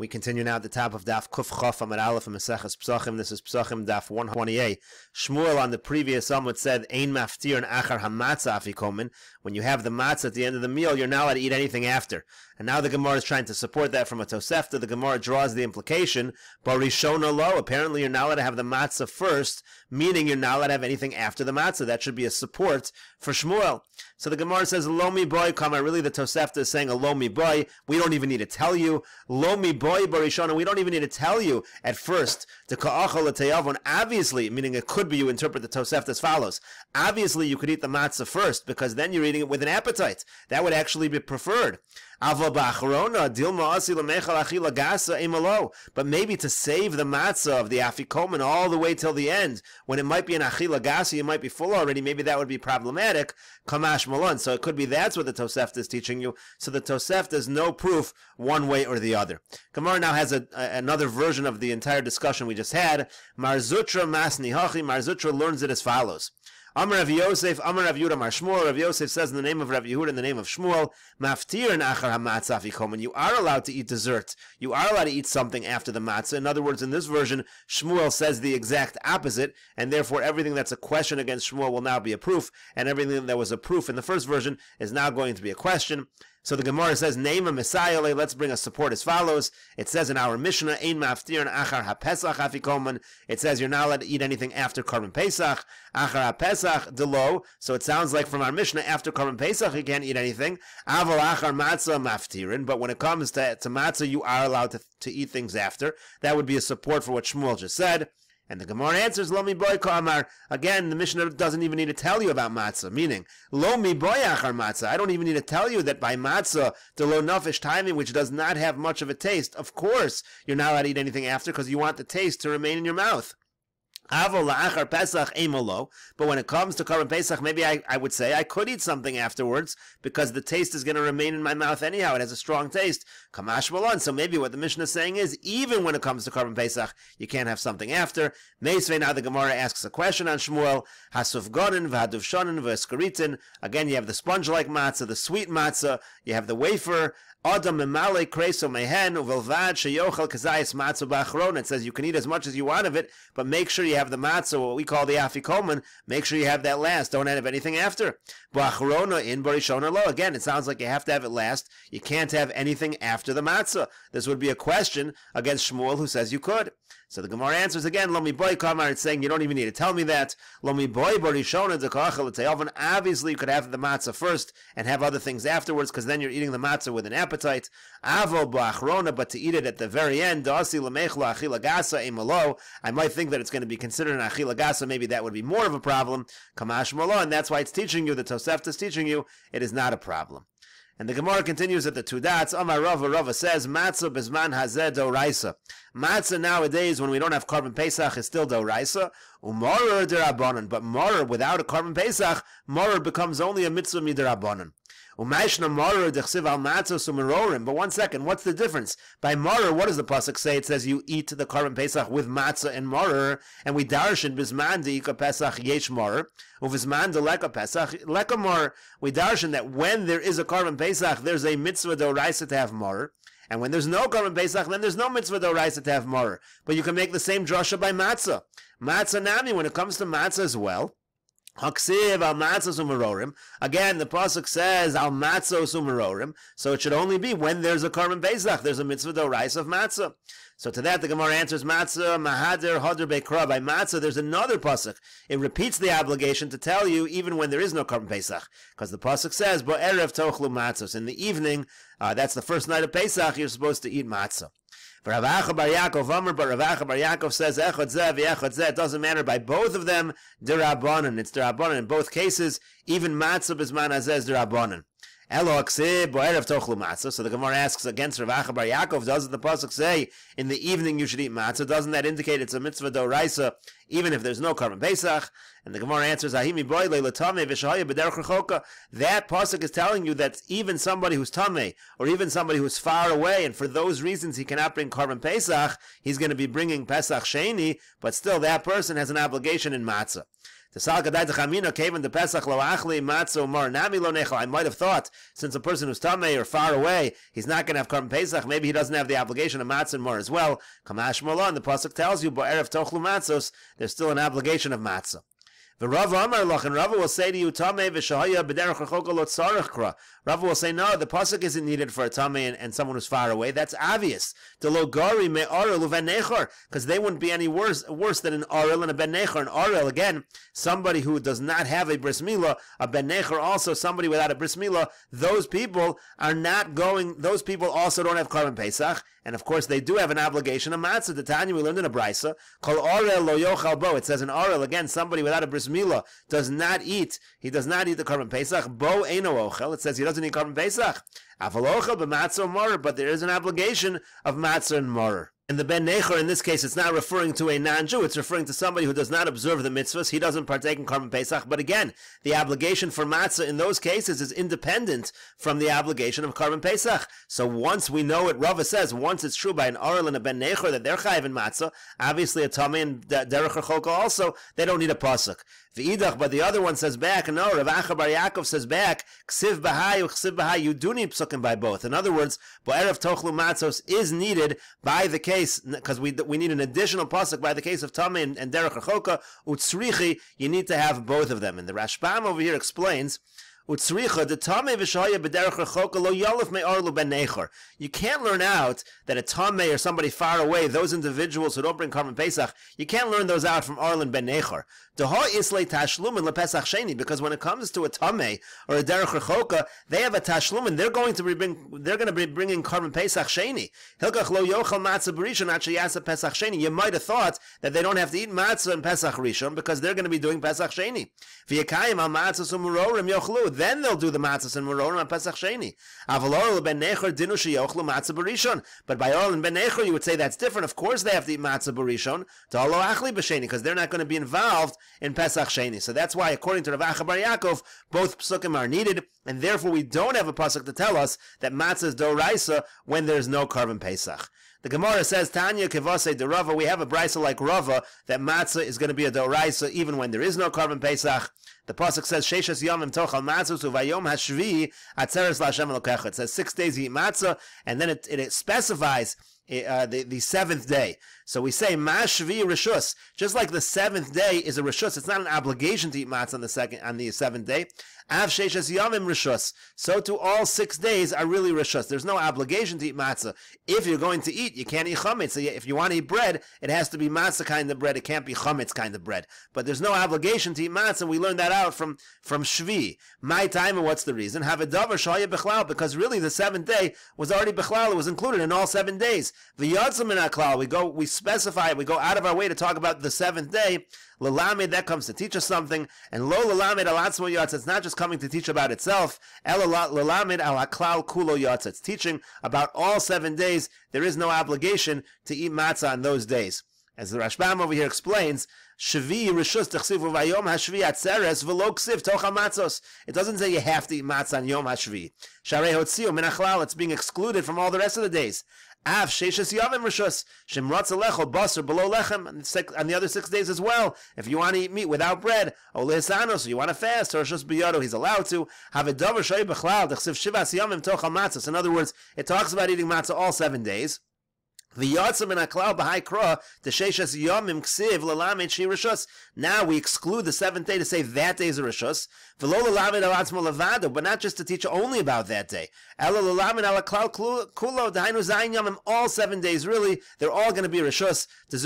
We continue now at the top of Daf Kuf Chof Amud Aleph Maseches Psachim. This is Psachim Daf 128. Shmuel on the previous Amud said, Ein maftir and achar hamatzah afikomen. When you have the matzah at the end of the meal, you're not allowed to eat anything after. And now the Gemara is trying to support that from a Tosefta. The Gemara draws the implication, Barishona lo, apparently you're not allowed to have the matzah first, meaning you're not allowed to have anything after the matzah. That should be a support for Shmuel. So the Gemara says, Lomi boy, kama. Really, the Tosefta is saying a lomi boy. We don't even need to tell you. Lomi boy barishona. We don't even need to tell you at first. The ka'achal teyavon. Obviously, meaning it could be you interpret the Tosefta as follows. Obviously, you could eat the matzah first because then you're eating it with an appetite. That would actually be preferred. But maybe to save the matzah of the afikoman all the way till the end, when it might be an achila gasa, you might be full already. Maybe that would be problematic. Kamash malon. So it could be that's what the Tosefta is teaching you. So the Tosefta is no proof one way or the other. Gemara now has a, a, another version of the entire discussion we just had. Mar Zutra masni hachi. Mar Zutra learns it as follows. Amar Rav Yosef, Amar Rav Yehuda Mar Shmuel. Rav Yosef says in the name of Rav Yehuda, in the name of Shmuel, Maftir and Achar HaMatzah Afikomen. You are allowed to eat dessert. You are allowed to eat something after the matzah. In other words, in this version, Shmuel says the exact opposite, and therefore everything that's a question against Shmuel will now be a proof, and everything that was a proof in the first version is now going to be a question. So the Gemara says, Name a Messiah, let's bring a support as follows. It says in our Mishnah, Ein maftir achar ha-pesach afikoman. It says you're not allowed to eat anything after Korban Pesach. Achar ha-pesach delo. So it sounds like from our Mishnah, after Korban Pesach you can't eat anything. Aval achar matzah maftirin. But when it comes to, to matzah, you are allowed to, to eat things after. That would be a support for what Shmuel just said. And the Gemara answers, Lomi boy kamar. Again, the Mishnah doesn't even need to tell you about matzah, meaning, Lomi boy achar matzah. I don't even need to tell you that by matzah, the low nufish timing, which does not have much of a taste, of course, you're not allowed to eat anything after because you want the taste to remain in your mouth. But when it comes to Korban Pesach, maybe I, I would say I could eat something afterwards because the taste is going to remain in my mouth anyhow. It has a strong taste. Kamash Malon. So maybe what the Mishnah is saying is even when it comes to Korban Pesach, you can't have something after. Meisvei, now the Gemara asks a question on Shmuel. Hasuf Gonin, Vahaduv Shonin, Veskaritin. Again, you have the sponge like matzah, the sweet matzah, you have the wafer, kreso. It says you can eat as much as you want of it, but make sure you have the matzah, what we call the afikoman. Make sure you have that last. Don't have anything after. Ba'achrona in lo. Again, it sounds like you have to have it last. You can't have anything after the matzah. This would be a question against Shmuel, who says you could. So the Gemara answers again, Lomi boy kamar, it's saying you don't even need to tell me that. Lomi boy barishona dekachel Obviously, you could have the matzah first and have other things afterwards, because then you're eating the matzah with an appetite. Avo ba'achrona, but to eat it at the very end, dasi lemechla achila gasa. I might think that it's going to be considered an achila gasa. Maybe that would be more of a problem. Kamash malo, and that's why it's teaching you. The Tosefta is teaching you it is not a problem. And the Gemara continues at the two dots. Amar Rava, Rava says, Matzah bezman hazeh do Matzah nowadays, when we don't have korban Pesach, is still do raisa. Umorer derabanan. But morer, without a korban Pesach, morer becomes only a mitzvah midirabanan. But one second, what's the difference? By marer, what does the pasuk say? It says you eat the korban pesach with matzah and marer, and we darshan bisman deika pesach yesh marer, uvisman de leka pesach leka marer. We darshan that when there is a korban pesach, there's a mitzvah doraisa to have marer. And when there's no korban Pesach, then there's no mitzvah doraisa to have marer. But you can make the same drasha by matzah. Matzah nami, when it comes to matzah as well, Haksiv al matzos umarorim. Again, the pasuk says al matzos umarorim, so it should only be when there's a korban pesach. There's a mitzvah dorais of matzah. So to that, the Gemara answers matzah mahader hadr bekra. By matzah, there's another pasuk. It repeats the obligation to tell you even when there is no korban pesach, because the pasuk says bo erev tochlu matzos. In the evening, uh, that's the first night of Pesach. You're supposed to eat matzah. For Rav Acha Bar Yaakov Amr, but Rav Acha Bar Yaakov says Echad Zeh v'Echad Zeh. It doesn't matter by both of them. Derabanan. It's derabanan in both cases. Even matzah bisman azez derabanan. Elo tochlu matzah. So the Gemara asks against Rav Acha Bar Yaakov, doesn't the pasuk say in the evening you should eat matzah? Doesn't that indicate it's a mitzvah doraisa, even if there's no korban pesach? And the Gemara answers, Ahimi boile That pasuk is telling you that even somebody who's tame, or even somebody who's far away, and for those reasons he cannot bring korban pesach, he's going to be bringing pesach sheni, but still that person has an obligation in matzah. The Salgadai Chamina came in the Pesach lo achli mar nami lo nechel. I might have thought since a person who's tamei or far away, he's not going to have korban Pesach. Maybe he doesn't have the obligation of matzah and more as well. Kamash Malon, the pasuk tells you, but erev tochlu matzos, there's still an obligation of matzah. The Rav Amar Lach, and will say to you, Tameh v'shahaya b'derech rechoka lo Rav will say, no, the pasuk isn't needed for a Tameh and, and, someone who's far away. That's obvious. The logari me arel uvenechor, because they wouldn't be any worse worse than an arel and a ben nechor. An arel, again, somebody who does not have a bris milah, a ben nechor also somebody without a bris milah. Those people are not going. Those people also don't have korban pesach, and of course they do have an obligation of matzah. The Tanya we learned in a brisa called arel lo yochal bo. It says an arel again, somebody without a bris milah does not eat. He does not eat the korban pesach. Bo eno ochel. It says he doesn't eat korban pesach. Avalocha b'matzah morer, but there is an obligation of matzah and morer. And the Ben Nechor, in this case, it's not referring to a non-Jew, it's referring to somebody who does not observe the mitzvahs. He doesn't partake in Korban Pesach. But again, the obligation for matzah in those cases is independent from the obligation of Korban Pesach. So once we know it, Rava says, once it's true by an Arel and a Ben Nechor that they're chayiv in matzah, obviously a Tomei and Derech Choka also, they don't need a pasuk. But the other one says back, no, Rav Acha Bar Yaakov says back, ksiv b'hai, ksiv b'hai, you do need psukim by both. In other words, bo'erev tochlu matzos is needed by the case, because we we need an additional pasuk by the case of Tameh and, and Derech Achoka, utzrichi, you need to have both of them. And the Rashbam over here explains, You can't learn out that a Tameh or somebody far away, those individuals who don't bring Korban Pesach, you can't learn those out from Arlen ben sheni, because when it comes to a Tameh or a derech rechoka, they have a tashlumin. They're going to be bring, they're going to be bringing Korban Pesach sheni. Hilkach lo yochal matzah barishon yasa pesach sheni. You might have thought that they don't have to eat matzah and Pesach rishon because they're going to be doing Pesach sheni. V'yakayim al matzah sumurorim yochlu then they'll do the matzahs and merorim on Pesach Sheni. Avalor ben Necher dinu sheyochlu matzah barishon. But by Orl and ben Necher, you would say that's different. Of course, they have to eat matzah barishon to achli b'sheni because they're not going to be involved in Pesach Sheni. So that's why, according to Rav Acha Bar Yaakov, both psukim are needed, and therefore we don't have a pasuk to tell us that matzah is doraisa when there's no korban Pesach. The Gemara says, Tanya Kivase de Rava, we have a brisa like Rava, that matzah is going to be a doraisa even when there is no korban Pesach. The pasuk says Sheshas Yomim Tochal Matzah Uvayom Hashvi Atzeres LaShem Elokecha. It says six days you eat matzah, and then it, it specifies uh, the, the seventh day. So we say mashvi rishus, just like the seventh day is a rishus. It's not an obligation to eat matzah on the second on the seventh day. Av sheishas yamim rishus. So to all six days are really rishus. There's no obligation to eat matzah. If you're going to eat, you can't eat chametz. So if you want to eat bread, it has to be matzah kind of bread. It can't be chametz kind of bread. But there's no obligation to eat matzah. We learned that from from shvi. My time and what's the reason? Have a davar shaya bechlal because really the seventh day was already bechlal. It was included in all seven days. The yatzim in aklal. We go. We specify. We go out of our way to talk about the seventh day. Lalamed, that comes to teach us something. And lo lalamed alatzmo yatz, it's not just coming to teach about itself. El lalamed al aklal kulo yatz, it's teaching about all seven days. There is no obligation to eat matzah on those days. As the Rashbam over here explains, Shvi Rishus Techsivu Vayom Hashvi Atzeres V'lo Ksiv Tocha Matzos. It doesn't say you have to eat matzah on Yom Hashvi. Sharei Hotziu Minachlal. It's being excluded from all the rest of the days. Av Sheshas Yavim Rishus Shemratz Alechol Basar below Lechem on the other six days as well. If you want to eat meat without bread, Olehisano, so you want to fast, or Rishus Biyado, he's allowed to. Have a Dover Shoy Bechlal Techsiv Shivas Yavim Tocha Matzos. In other words, it talks about eating matzah all seven days. Now we exclude the seventh day to say that day is a Rishus. But not just to teach only about that day. All seven days really, they're all going to be Rishus. This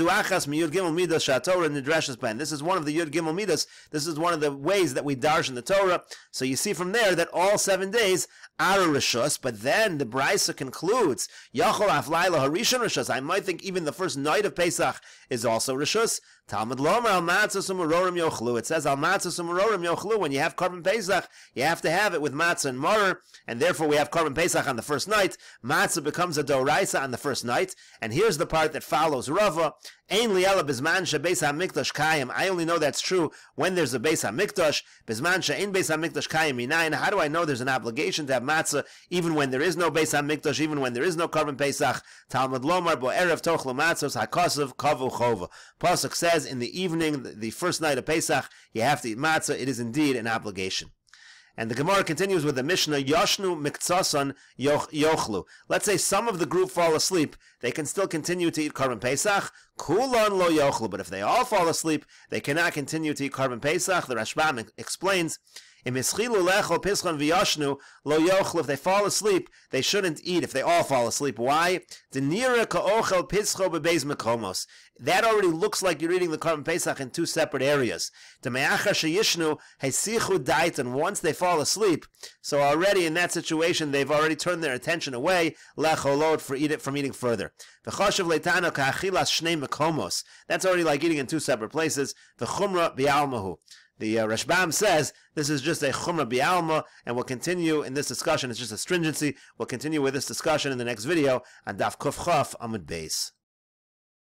is one of the Yud Gimel Midas. This is one of the ways that we darsh in the Torah. So you see from there that all seven days are a Rishus, but then the Brisa concludes, Rishus. I might think even the first night of Pesach is also Rishus. Talmud Lomer al matzah umarorim yochlu. It says al matzah umarorim yochlu. When you have korban pesach, you have to have it with matzah and maror, and therefore we have korban pesach on the first night. Matzah becomes a doraisa on the first night, and here's the part that follows Rava. Ein liela bizman shebeis hamikdash kayim. I only know that's true when there's a beis hamikdash. Bizman she'ein beis hamikdash kayim minayin. How do I know there's an obligation to have matzah even when there is no beis hamikdash, even when there is no korban pesach? Talmud Shneimar bo erev tochlu matzos hakosav kavu chova. Pasuk says in the evening, the first night of Pesach, you have to eat matzah. It is indeed an obligation. And the Gemara continues with the Mishnah, Yoshnu Miktsason Yochlu. Let's say some of the group fall asleep, they can still continue to eat Korban Pesach. Kulon lo Yochlu. But if they all fall asleep, they cannot continue to eat Korban Pesach. The Rashbam explains, if they fall asleep, they shouldn't eat if they all fall asleep. Why? That already looks like you're eating the Korban Pesach in two separate areas. And once they fall asleep, so already in that situation, they've already turned their attention away, for eat it from eating further. That's already like eating in two separate places. The uh, Rashbam says this is just a chumrah bialma, and we'll continue in this discussion. It's just a stringency. We'll continue with this discussion in the next video on Daf Kuf Chaf Amud Beis.